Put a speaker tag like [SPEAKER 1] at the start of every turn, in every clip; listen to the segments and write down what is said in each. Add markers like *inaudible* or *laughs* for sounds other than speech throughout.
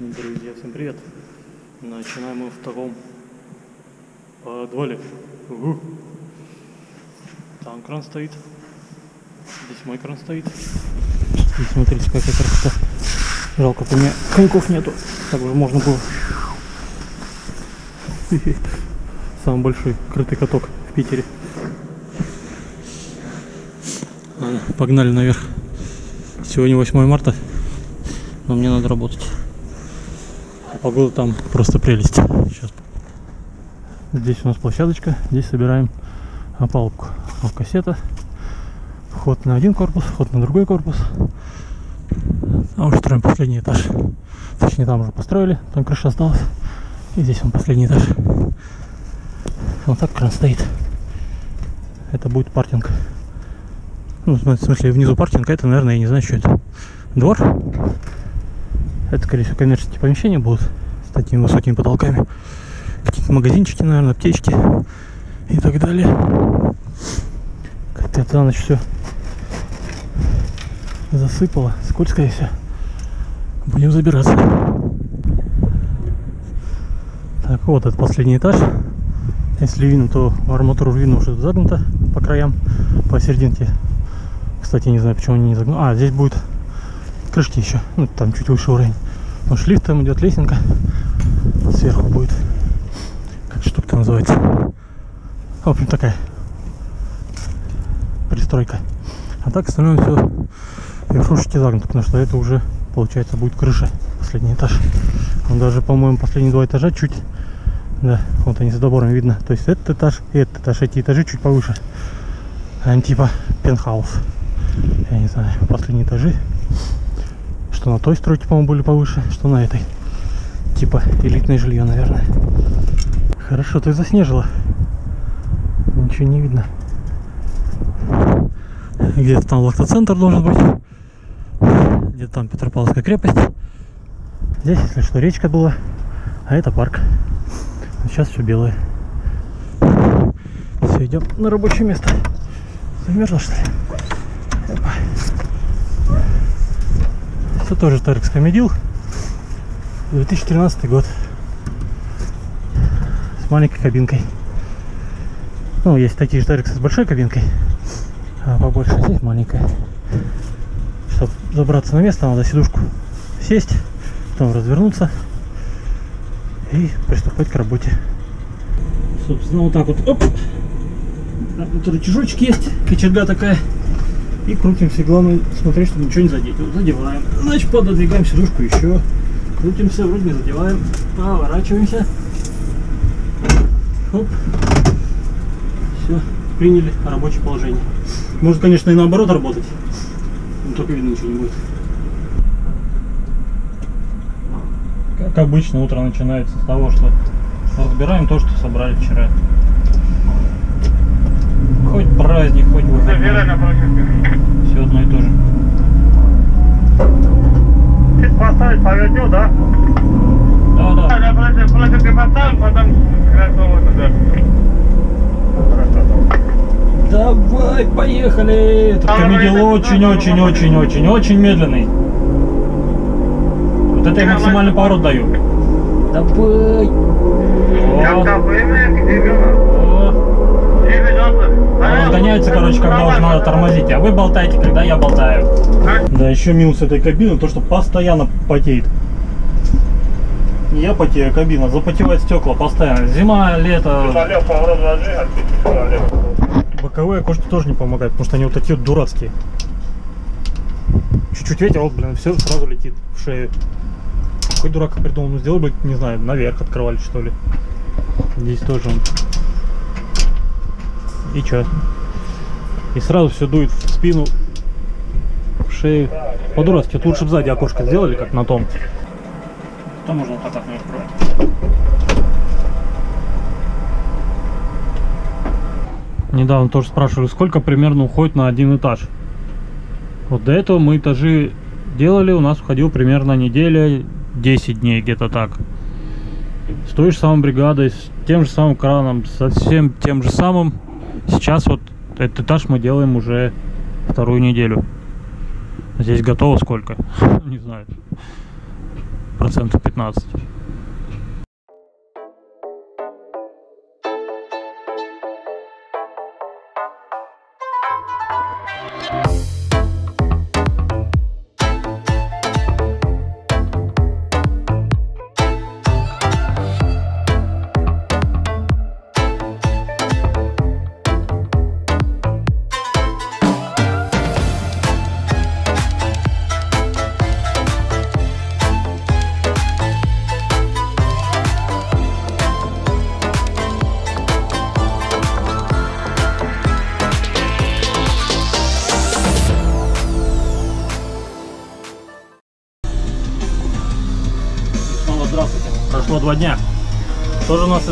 [SPEAKER 1] Друзья, всем привет! Начинаем мы втором подвале. Угу. Там кран стоит. Здесь мой кран стоит. И смотрите, какая красота. Жалко, у меня коньков нету. Так уже можно было. *laughs* Самый большой крытый каток в Питере. Ладно, погнали наверх. Сегодня 8 марта, но мне надо работать. Погода там просто прелесть. Сейчас. Здесь у нас площадочка, здесь собираем опалубку. Вот кассета. Вход на один корпус, вход на другой корпус. А уже строим последний этаж. Точнее, там уже построили, там крыша осталась. И здесь он последний этаж. Вот так кран стоит. Это будет паркинг. Ну, в смысле, внизу паркинг, а это, наверное, я не знаю, что это. Двор. Это, скорее всего, коммерческие помещения будут такими высокими потолками. Какие-то магазинчики, наверное, аптечки и так далее. Как-то это на ночь все засыпало. Скользкое все. Будем забираться. Так, вот это последний этаж. Если видно, то арматуру видно уже загнута по краям, по серединке. Кстати, не знаю, почему они не загнуты. А, здесь будет крышки еще. Ну, там чуть выше уровень. Но шлифт там идет лесенка. Сверху будет. Как штука называется. В общем, такая пристройка. А так остальное все верхушечки загнуты, потому что это уже, получается, будет крыша. Последний этаж. Он даже, по-моему, последние два этажа чуть да, вот они за забором видно. То есть этот этаж и этот этаж, эти этажи чуть повыше. Они типа пентхаус. Я не знаю, последние этажи. Что на той стройке, по-моему, были повыше, что на этой. Типа элитное жилье, наверное. Хорошо, ты заснежила. Ничего не видно. Где-то там лактоцентр должен быть. Где-то там Петропавловская крепость. Здесь, если что, речка была. А это парк. Сейчас все белое. Все, идем на рабочее место. Замерзла что ли? Опа. Это тоже Тарекс Комедил. 2013 год. С маленькой кабинкой. Ну, есть такие же Тарексы с большой кабинкой. А побольше здесь маленькая. Чтобы забраться на место, надо сидушку сесть, потом развернуться и приступать к работе. Собственно, вот так вот. Оп. Вот рычажочек есть, кочерга такая. И крутимся. Главное смотреть, чтобы ничего не задеть. Вот задеваем. Значит, пододвигаем сидушку еще. Крутимся, вроде не задеваем. Поворачиваемся. Хоп. Все, приняли рабочее положение. Может, конечно, и наоборот работать. Но только видно ничего не будет. Как обычно, утро начинается с того, что разбираем то, что собрали вчера. Хоть праздник, хоть выходной. Все одно и то же.
[SPEAKER 2] Чуть поставить поведет, да?
[SPEAKER 1] Да, да.
[SPEAKER 2] Да, против, против ты поставил, потом хорошо вот туда.
[SPEAKER 1] Давай, поехали! Этот комедил очень-очень-очень-очень-очень медленный. Вот это я максимальный поворот даю. Давай!
[SPEAKER 2] Как
[SPEAKER 1] Он короче, когда уже надо тормозить, а вы болтаете, когда я болтаю. Да, еще минус этой кабины, то, что постоянно потеет. Я потею, а кабина, запотевает стекла постоянно. Зима, лето, боковые окошки тоже не помогают, потому что они вот такие вот дурацкие. Чуть-чуть ветер, вот, блин, все сразу летит в шею. Какой дурак придумал, ну сделал бы, не знаю, наверх открывали, что ли. Здесь тоже он. И чё? И сразу все дует в спину, в шею. По-дурацки, вот лучше бы сзади окошко сделали, как на том. То можно вот так вот открывать. Недавно тоже спрашивали, сколько примерно уходит на один этаж. Вот до этого мы этажи делали, у нас уходил примерно неделя, 10 дней, где-то так. С той же самой бригадой, с тем же самым краном, со всем тем же самым. Сейчас вот этот этаж мы делаем уже вторую неделю. Здесь готово сколько? *laughs* Не знаю. процентов 15.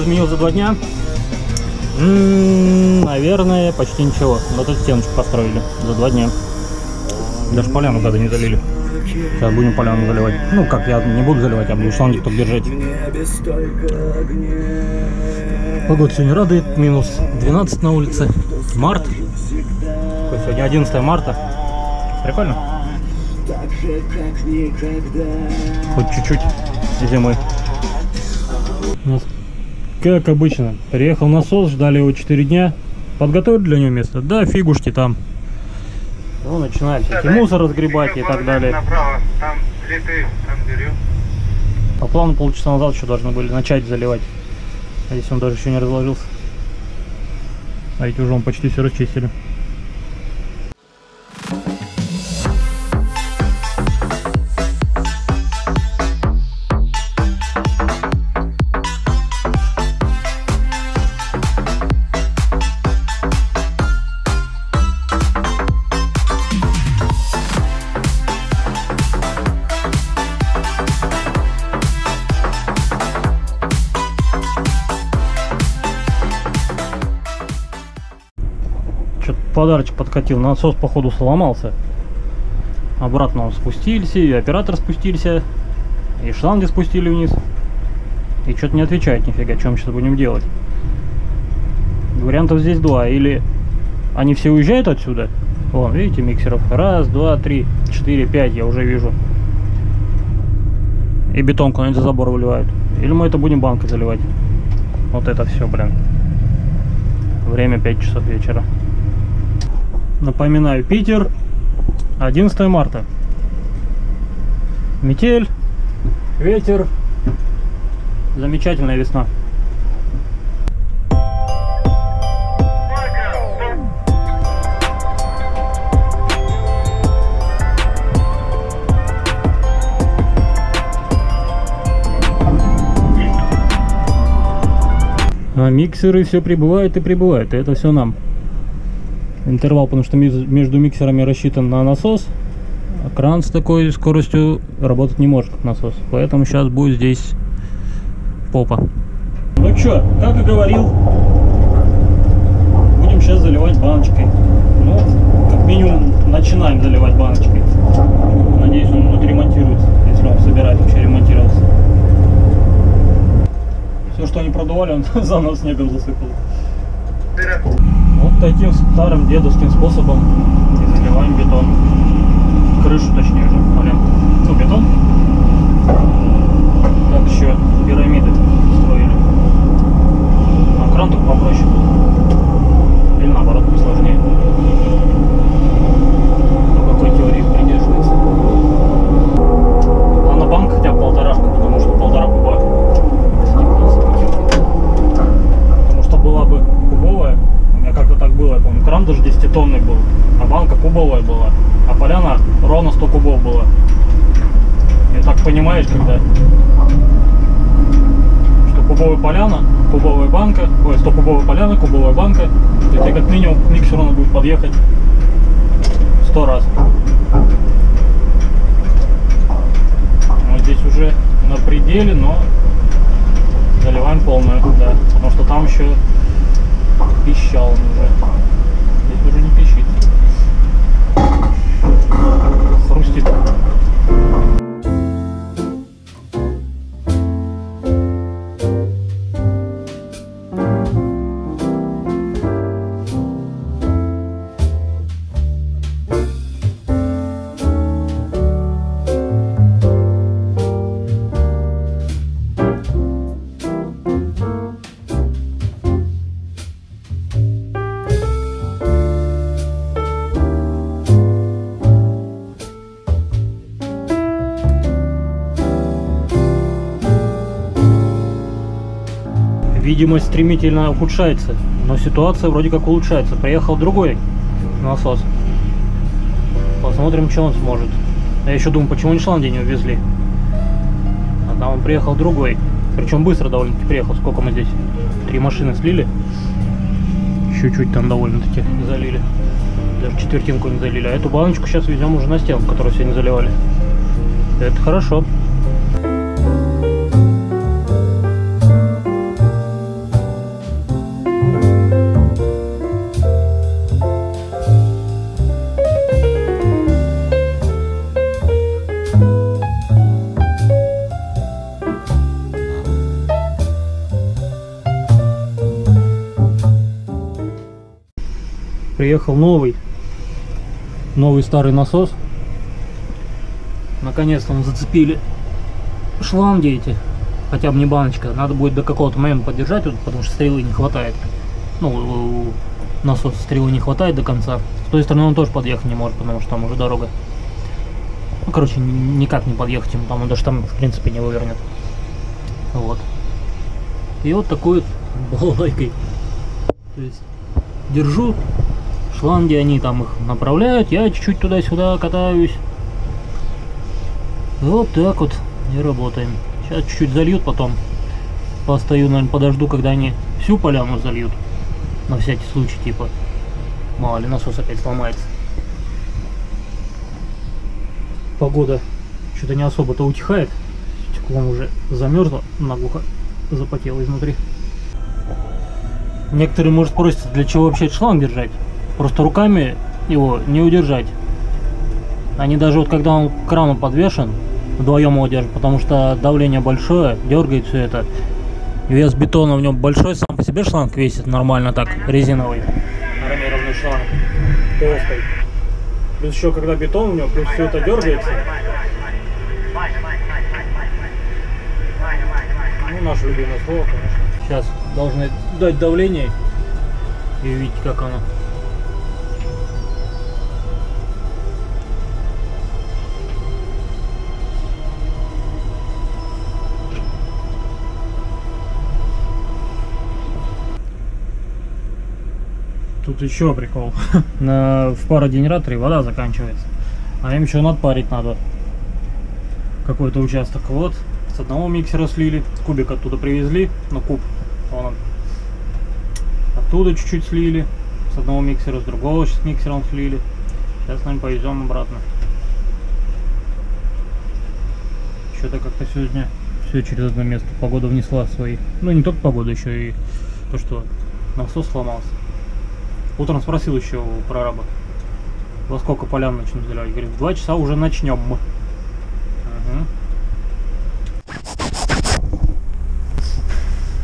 [SPEAKER 1] Изменилось за два дня? М, наверное, почти ничего. Вот эту стеночку построили за два дня. Даже поляну когда не залили. Сейчас будем поляну заливать. Ну, как я не буду заливать, а буду шланги только держать. Погода сегодня радует. Минус 12 на улице. Март. Сегодня 11 марта. Прикольно. Хоть чуть-чуть зимы. У нас, Как обычно, приехал насос, ждали его 4 дня. Подготовили для него место? Да, фигушки там. Ну, начинает всякий мусор разгребать и так далее.
[SPEAKER 2] Направо, там плиты, там.
[SPEAKER 1] По плану полчаса назад еще должны были начать заливать. А здесь он даже еще не разложился. А эти уже он почти все расчистили. Подарочек подкатил. Насос, походу, сломался. Обратно он спустился, и оператор спустился, и шланги спустили вниз. И что-то не отвечает нифига, мы сейчас будем делать. Вариантов здесь два. Или они все уезжают отсюда. Вон, видите, миксеров. Раз, два, три, четыре, пять, я уже вижу. И бетонку они за забор выливают. Или мы это будем банкой заливать. Вот это все, блин. Время 5 часов вечера. Напоминаю, Питер, 11 марта. Метель, ветер, замечательная весна. А миксеры все прибывают и прибывают, и это все нам. Интервал, потому что между миксерами рассчитан на насос, а кран с такой скоростью работать не может, насос. Поэтому сейчас будет здесь попа. Ну чё, как и говорил, будем сейчас заливать баночкой. Ну, как минимум, начинаем заливать баночкой. Надеюсь, он отремонтируется, если он собирает вообще ремонтировался. Все, что они продували, он *laughs* заново снегом засыпал. Таким старым дедовским способом и заливаем бетон. Крышу точнее уже, блин. Ну, бетон. Так еще пирамиды строили. А кран только попроще был. Или наоборот, посложнее. Кто какой теории придерживается. А на банк хотя бы полторашка, потому что полтора куба. Если не полностью Потому что была бы кубовая, у меня как-то так было, я помню, кран даже 10-тонный был, а банка кубовая была, а поляна ровно 100 кубов было. И так понимаешь, когда что кубовая поляна, кубовая 100 кубовая поляна, кубовая банка, то тебе как минимум к миксеру надо будет подъехать 100 раз. Вот здесь уже на пределе, но заливаем полную, да. Потому что там еще пищал он уже. Здесь уже не пищит. Хрустит. Видимость стремительно ухудшается, но ситуация вроде как улучшается. Приехал другой насос. Посмотрим, что он сможет. Я еще думаю, почему они шланги не увезли. А там он приехал другой. Причем быстро довольно-таки приехал. Сколько мы здесь? Три машины слили. Чуть-чуть там довольно-таки залили. Даже четвертинку не залили. А эту баночку сейчас везем уже на стенку, которую сегодня заливали. Это хорошо. Приехал новый, новый старый насос. Наконец-то мы зацепили шланги эти, хотя бы не баночка. Надо будет до какого-то момента поддержать, потому что стрелы не хватает. Ну, у насоса стрелы не хватает до конца. С той стороны он тоже подъехать не может, потому что там уже дорога. Ну, короче, ни- никак не подъехать ему, там он даже там, в принципе, не вывернет. Вот. И вот такой вот *laughs* балалайкой. То есть держу, шланги они там их направляют, я чуть-чуть туда-сюда катаюсь. Вот так вот и работаем. Сейчас чуть-чуть зальют, потом постою, наверное, подожду, когда они всю поляну зальют. На всякий случай, типа. Мало ли насос опять сломается. Погода что-то не особо-то утихает. Стеклом уже замерзло, наглухо запотело изнутри. Некоторые, может, спросят, для чего вообще шланг держать? Просто руками его не удержать. Они даже вот когда он к крану подвешен, вдвоем его держат, потому что давление большое, дергает все это. Вес бетона в нем большой, сам по себе шланг весит нормально так, резиновый. Армированный шланг, толстый. Плюс еще когда бетон в нем, плюс все это дергается. Ну, наше любимое слово, конечно. Сейчас должны дать давление и увидеть, как оно. Тут еще прикол. *laughs* На, в парогенераторе вода заканчивается. А им еще надпарить надо. Какой-то участок. Вот. С одного миксера слили. Кубик оттуда привезли. Ну, куб. Вон он. Оттуда чуть-чуть слили. С одного миксера, с другого сейчас миксером слили. Сейчас, наверное, повезем обратно. Что-то как-то сегодня все через одно место. Погода внесла свои. Ну, не только погода, еще и то, что насос сломался. Утром спросил еще у прораба, во сколько полян начнем заливать. Говорит, в два часа уже начнем. Мгм.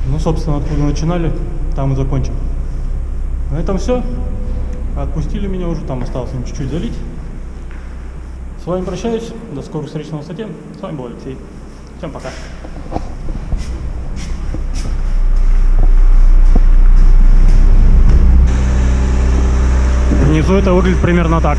[SPEAKER 1] Ну, собственно, откуда начинали, там и закончим. На этом все. Отпустили меня уже, там осталось им чуть-чуть залить. С вами прощаюсь. До скорых встреч на высоте. С вами был Алексей. Всем пока. Это выглядит примерно так.